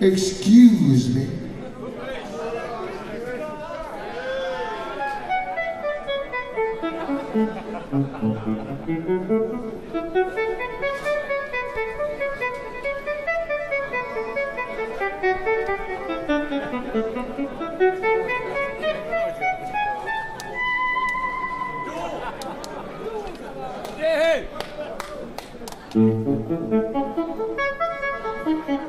excuse me.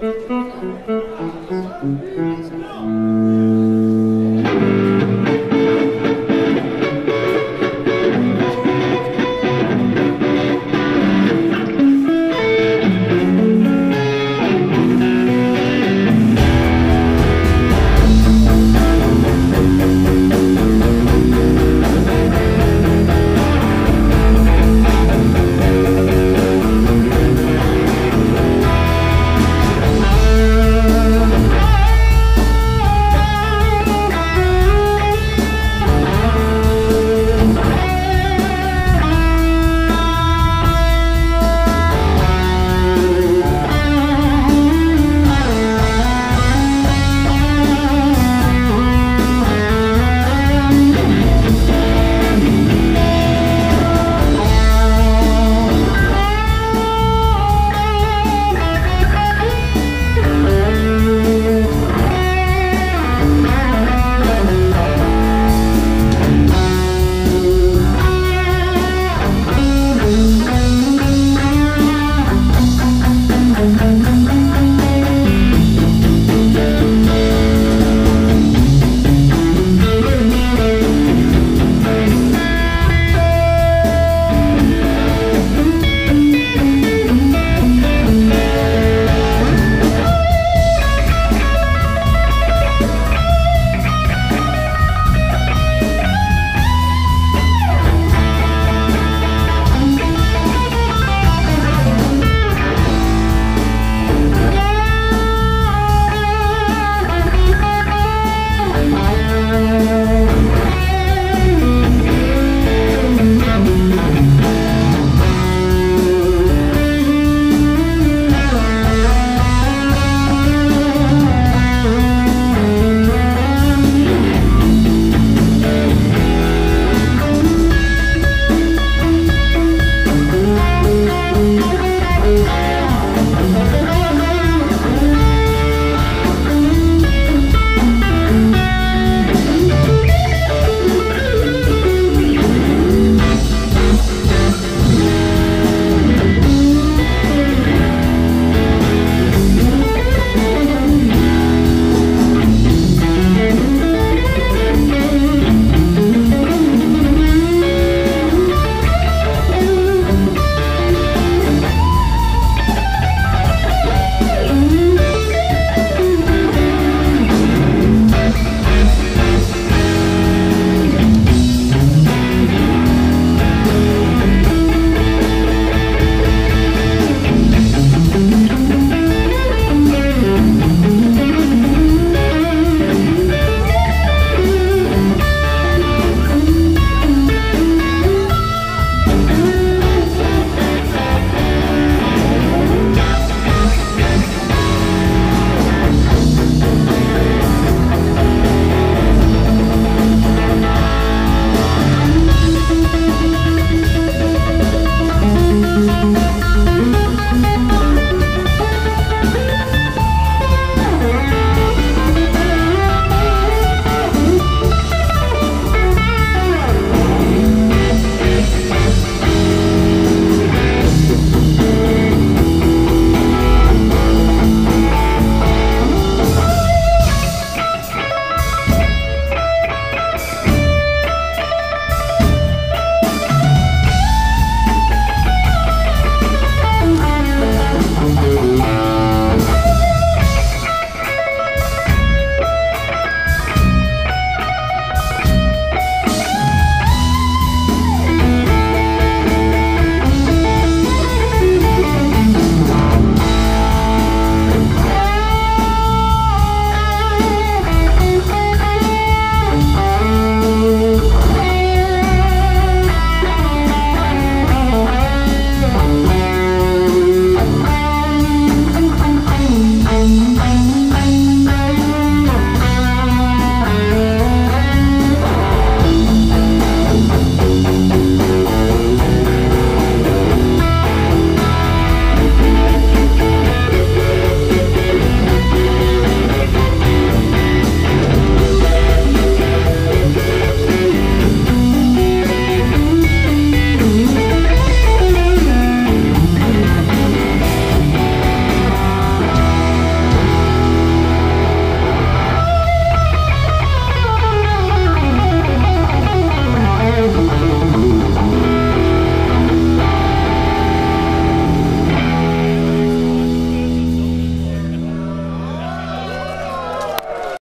Mm-hmm.